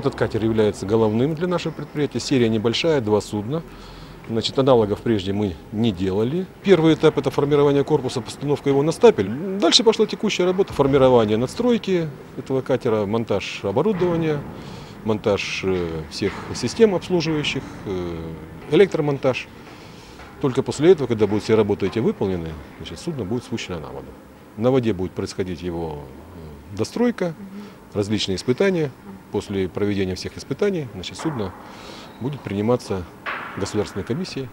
Этот катер является головным для нашего предприятия. Серия небольшая, два судна. Значит, аналогов прежде мы не делали. Первый этап – это формирование корпуса, постановка его на стапель. Дальше пошла текущая работа, формирование надстройки этого катера, монтаж оборудования, монтаж э, всех систем обслуживающих, э, электромонтаж. Только после этого, когда будут все работы эти выполнены, значит, судно будет спущено на воду. На воде будет происходить его э, достройка, различные испытания. После проведения всех испытаний значит, судно будет приниматься государственной комиссией